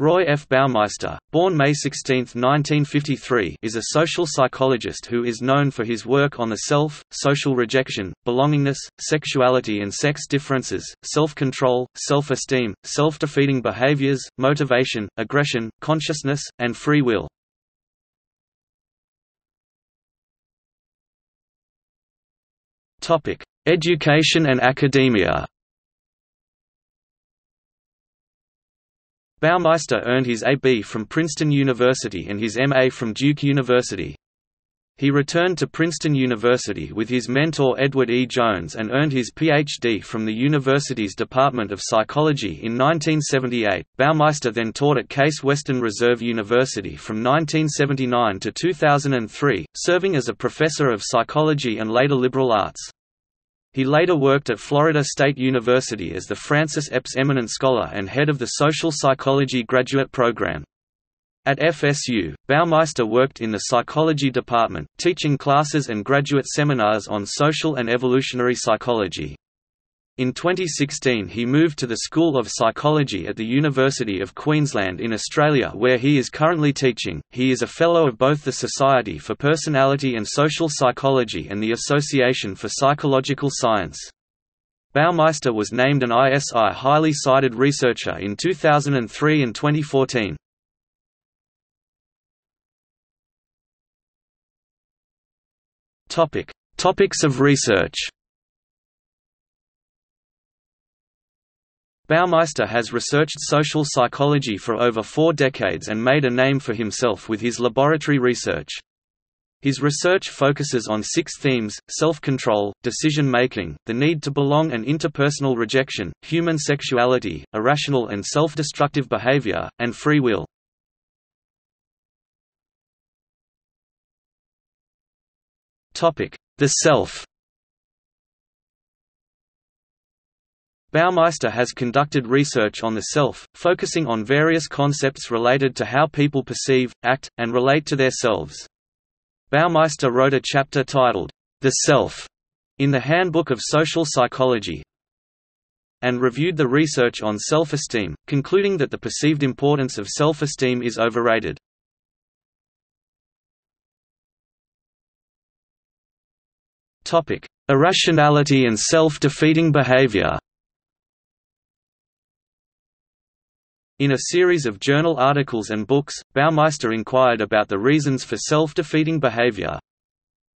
Roy F. Baumeister, born May 16, 1953 is a social psychologist who is known for his work on the self, social rejection, belongingness, sexuality and sex differences, self-control, self-esteem, self-defeating behaviors, motivation, aggression, consciousness, and free will. Education and academia Baumeister earned his A.B. from Princeton University and his M.A. from Duke University. He returned to Princeton University with his mentor Edward E. Jones and earned his Ph.D. from the university's Department of Psychology in 1978. Baumeister then taught at Case Western Reserve University from 1979 to 2003, serving as a professor of psychology and later liberal arts. He later worked at Florida State University as the Francis Eppes Eminent Scholar and head of the Social Psychology graduate program. At FSU, Baumeister worked in the psychology department, teaching classes and graduate seminars on social and evolutionary psychology. In 2016 he moved to the School of Psychology at the University of Queensland in Australia where he is currently teaching. He is a Fellow of both the Society for Personality and Social Psychology and the Association for Psychological Science. Baumeister was named an ISI highly cited researcher in 2003 and 2014. Topic: Topics of research Baumeister has researched social psychology for over four decades and made a name for himself with his laboratory research. His research focuses on six themes, self-control, decision-making, the need to belong and interpersonal rejection, human sexuality, irrational and self-destructive behavior, and free will. The self Baumeister has conducted research on the self, focusing on various concepts related to how people perceive, act, and relate to their selves. Baumeister wrote a chapter titled, The Self, in the Handbook of Social Psychology, and reviewed the research on self-esteem, concluding that the perceived importance of self-esteem is overrated. Irrationality and self-defeating behavior In a series of journal articles and books, Baumeister inquired about the reasons for self-defeating behavior.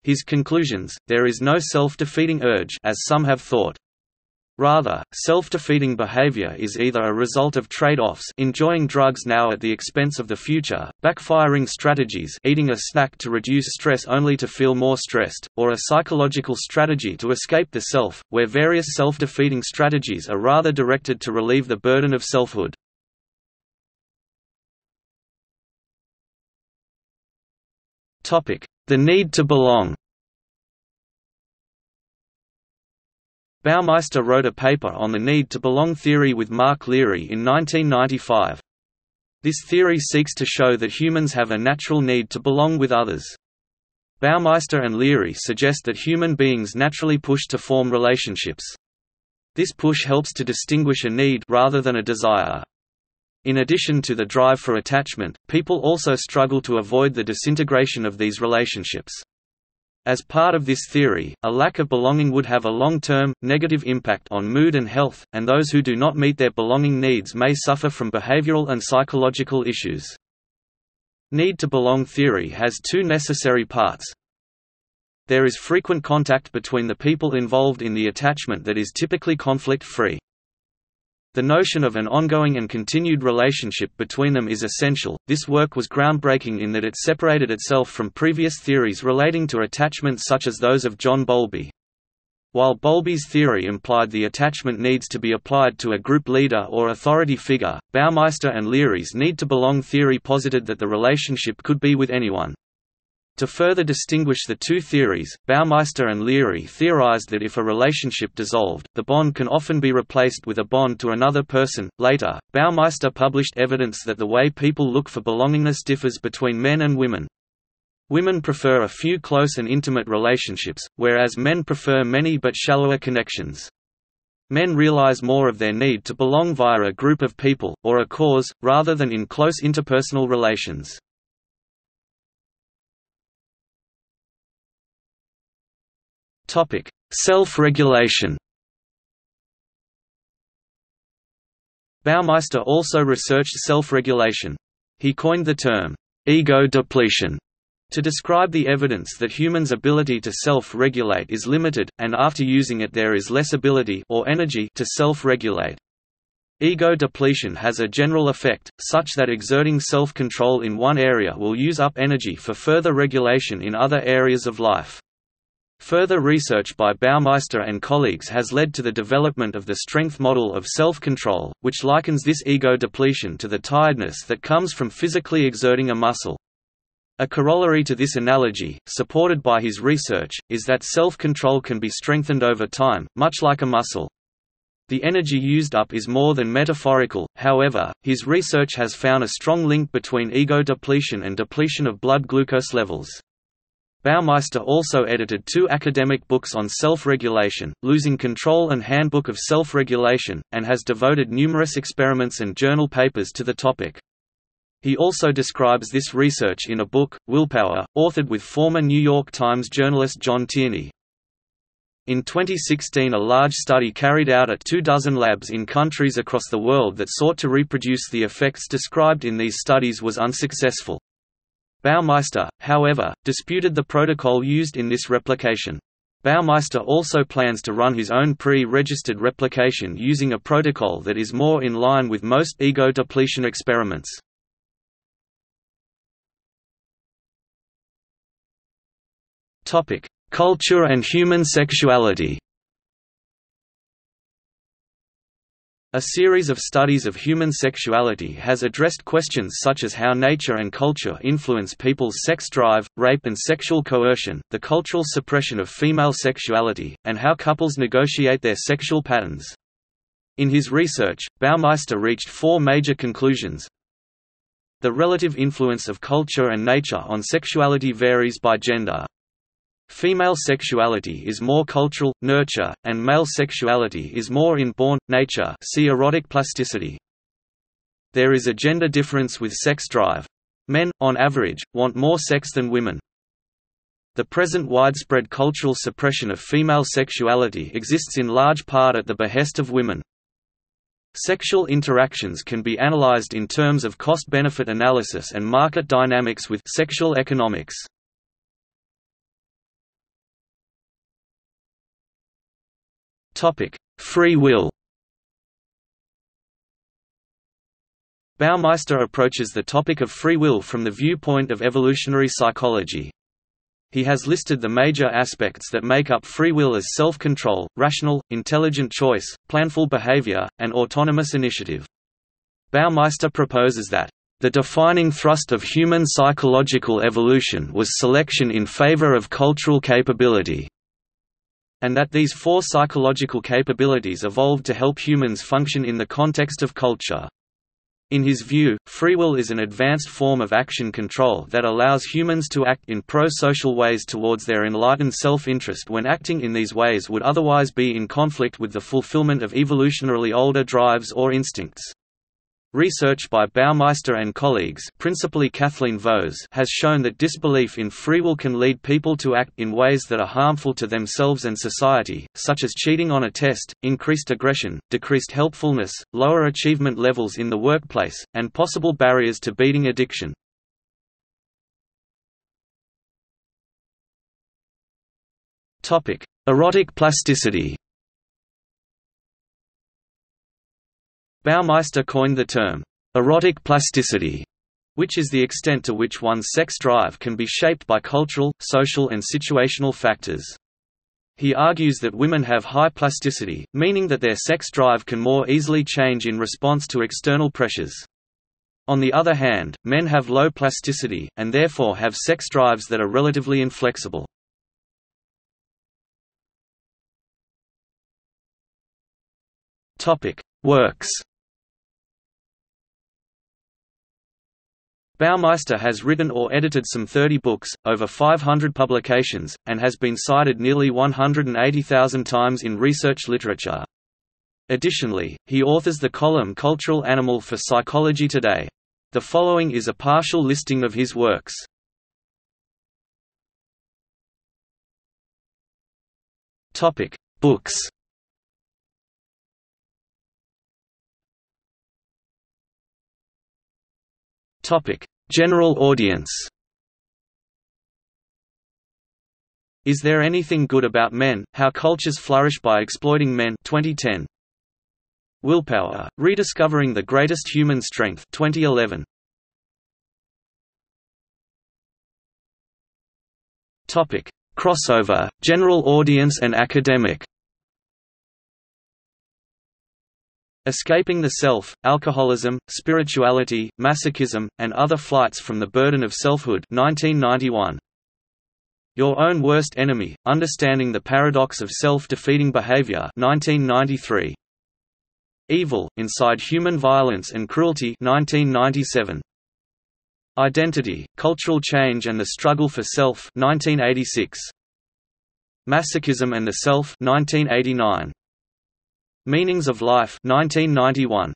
His conclusions, there is no self-defeating urge as some have thought. Rather, self-defeating behavior is either a result of trade-offs enjoying drugs now at the expense of the future, backfiring strategies eating a snack to reduce stress only to feel more stressed, or a psychological strategy to escape the self, where various self-defeating strategies are rather directed to relieve the burden of selfhood. The need to belong Baumeister wrote a paper on the need to belong theory with Mark Leary in 1995. This theory seeks to show that humans have a natural need to belong with others. Baumeister and Leary suggest that human beings naturally push to form relationships. This push helps to distinguish a need rather than a desire. In addition to the drive for attachment, people also struggle to avoid the disintegration of these relationships. As part of this theory, a lack of belonging would have a long-term, negative impact on mood and health, and those who do not meet their belonging needs may suffer from behavioral and psychological issues. Need to belong theory has two necessary parts. There is frequent contact between the people involved in the attachment that is typically conflict-free. The notion of an ongoing and continued relationship between them is essential. This work was groundbreaking in that it separated itself from previous theories relating to attachment such as those of John Bowlby. While Bowlby's theory implied the attachment needs to be applied to a group leader or authority figure, Baumeister and Leary's need to belong theory posited that the relationship could be with anyone. To further distinguish the two theories, Baumeister and Leary theorized that if a relationship dissolved, the bond can often be replaced with a bond to another person. Later, Baumeister published evidence that the way people look for belongingness differs between men and women. Women prefer a few close and intimate relationships, whereas men prefer many but shallower connections. men realize more of their need to belong via a group of people, or a cause, rather than in close interpersonal relations. Self-regulation Baumeister also researched self-regulation. He coined the term, ego depletion, to describe the evidence that humans' ability to self-regulate is limited, and after using it there is less ability or energy to self-regulate. Ego depletion has a general effect, such that exerting self-control in one area will use up energy for further regulation in other areas of life. Further research by Baumeister and colleagues has led to the development of the strength model of self-control, which likens this ego depletion to the tiredness that comes from physically exerting a muscle. A corollary to this analogy, supported by his research, is that self-control can be strengthened over time, much like a muscle. The energy used up is more than metaphorical, however, his research has found a strong link between ego depletion and depletion of blood glucose levels. Baumeister also edited two academic books on self-regulation, Losing Control and Handbook of Self-Regulation, and has devoted numerous experiments and journal papers to the topic. He also describes this research in a book, Willpower, authored with former New York Times journalist John Tierney. In 2016 a large study carried out at two dozen labs in countries across the world that sought to reproduce the effects described in these studies was unsuccessful. Baumeister, however, disputed the protocol used in this replication. Baumeister also plans to run his own pre-registered replication using a protocol that is more in line with most ego depletion experiments. Culture and human sexuality A series of studies of human sexuality has addressed questions such as how nature and culture influence people's sex drive, rape and sexual coercion, the cultural suppression of female sexuality, and how couples negotiate their sexual patterns. In his research, Baumeister reached four major conclusions. The relative influence of culture and nature on sexuality varies by gender. Female sexuality is more cultural, nurture, and male sexuality is more inborn, nature see erotic plasticity. There is a gender difference with sex drive. Men, on average, want more sex than women. The present widespread cultural suppression of female sexuality exists in large part at the behest of women. Sexual interactions can be analyzed in terms of cost-benefit analysis and market dynamics with sexual economics. Topic: Free will. Baumeister approaches the topic of free will from the viewpoint of evolutionary psychology. He has listed the major aspects that make up free will as self-control, rational, intelligent choice, planful behavior, and autonomous initiative. Baumeister proposes that the defining thrust of human psychological evolution was selection in favor of cultural capability and that these four psychological capabilities evolved to help humans function in the context of culture. In his view, free will is an advanced form of action control that allows humans to act in pro-social ways towards their enlightened self-interest when acting in these ways would otherwise be in conflict with the fulfillment of evolutionarily older drives or instincts. Research by Baumeister and colleagues principally Kathleen Vohs has shown that disbelief in free will can lead people to act in ways that are harmful to themselves and society, such as cheating on a test, increased aggression, decreased helpfulness, lower achievement levels in the workplace, and possible barriers to beating addiction. Erotic plasticity Baumeister coined the term, erotic plasticity, which is the extent to which one's sex drive can be shaped by cultural, social and situational factors. He argues that women have high plasticity, meaning that their sex drive can more easily change in response to external pressures. On the other hand, men have low plasticity, and therefore have sex drives that are relatively inflexible. Works Baumeister has written or edited some 30 books, over 500 publications, and has been cited nearly 180,000 times in research literature. Additionally, he authors the column Cultural Animal for Psychology Today. The following is a partial listing of his works. Topic: Books. Topic: General audience. Is there anything good about men? How cultures flourish by exploiting men 2010. Willpower: Rediscovering the Greatest Human Strength 2011. Topic: Crossover: General audience and academic. Escaping the Self, Alcoholism, Spirituality, Masochism, and Other Flights from the Burden of Selfhood 1991. Your Own Worst Enemy, Understanding the Paradox of Self-Defeating Behavior 1993. Evil, Inside Human Violence and Cruelty 1997. Identity, Cultural Change and the Struggle for Self 1986. Masochism and the Self 1989. Meanings of Life 1991.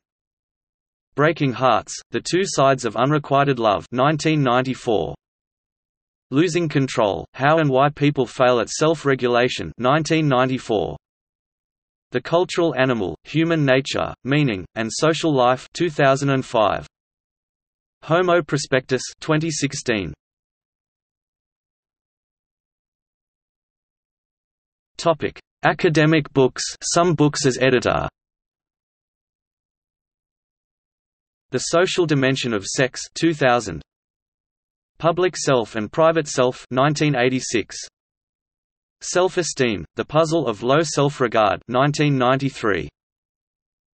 Breaking Hearts, The Two Sides of Unrequited Love 1994. Losing Control, How and Why People Fail at Self-Regulation 1994. The Cultural Animal, Human Nature, Meaning, and Social Life 2005. Homo Prospectus 2016. Topic: Academic books, some books as editor. The Social Dimension of Sex 2000. Public Self and Private Self 1986. Self-Esteem, The Puzzle of Low Self-Regard 1993.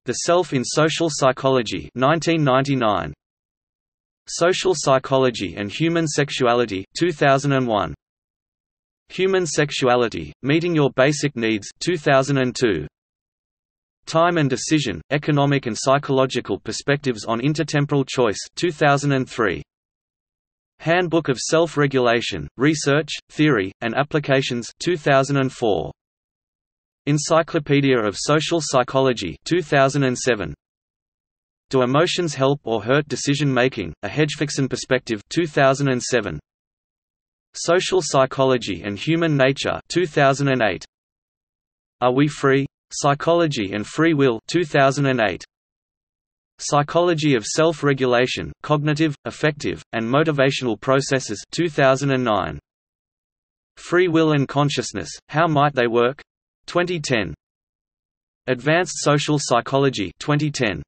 The Self in Social Psychology 1999. Social Psychology and Human Sexuality 2001. Human Sexuality, Meeting Your Basic Needs 2002. Time and Decision, Economic and Psychological Perspectives on Intertemporal Choice 2003. Handbook of Self-Regulation, Research, Theory, and Applications 2004. Encyclopedia of Social Psychology 2007. Do Emotions Help or Hurt Decision Making? A Hedgefoxian Perspective 2007. Social Psychology and Human Nature 2008. Are We Free? Psychology and Free Will 2008. Psychology of Self-Regulation, Cognitive, Affective, and Motivational Processes 2009. Free Will and Consciousness, How Might They Work? 2010. Advanced Social Psychology 2010.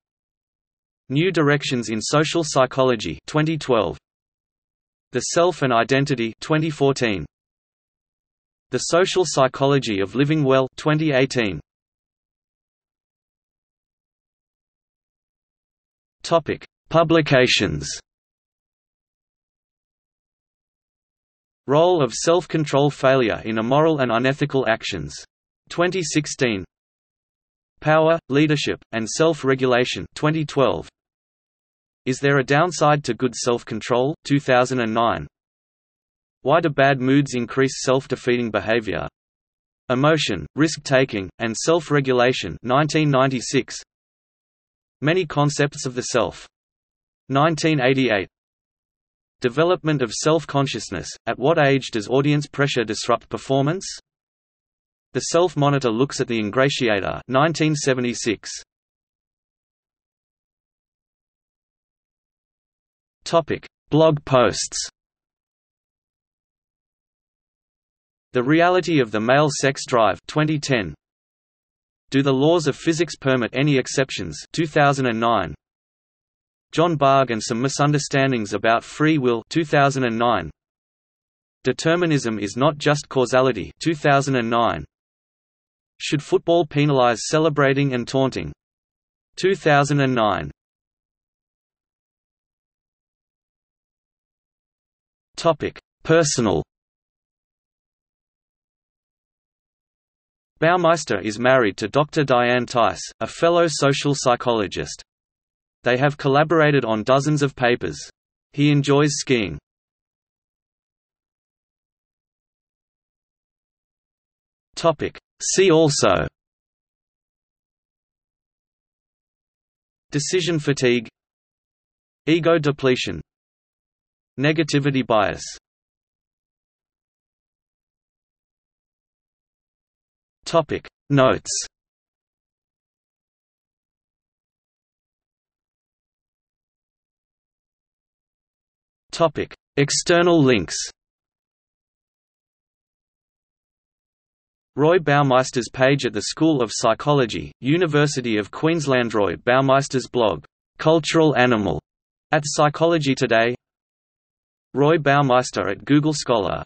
New Directions in Social Psychology 2012. The Self and Identity 2014. The Social Psychology of Living Well 2018. Topic: Publications. Role of self-control failure in immoral and unethical actions. 2016. Power, Leadership, and Self-Regulation 2012. Is There a Downside to Good Self-Control? 2009. Why do bad moods increase self-defeating behavior? Emotion, Risk-Taking, and Self-Regulation 1996. Many Concepts of the Self. 1988. Development of self-consciousness, at what age does audience pressure disrupt performance? The Self-Monitor looks at the ingratiator 1976. Topic: Blog posts. The Reality of the Male Sex Drive 2010. Do the Laws of Physics Permit Any Exceptions 2009. John Bargh and Some Misunderstandings About Free Will 2009. Determinism is Not Just Causality 2009. Should football penalize celebrating and taunting? 2009. Topic: Personal. Baumeister is married to Dr. Diane Tice, a fellow social psychologist. They have collaborated on dozens of papers. He enjoys skiing. Topic: See also Decision fatigue Ego depletion Negativity bias. Topic. Notes. Topic. External links. Roy Baumeister's page at the School of Psychology, University of Queensland. Roy Baumeister's blog, "'Cultural Animal' at Psychology Today Roy Baumeister at Google Scholar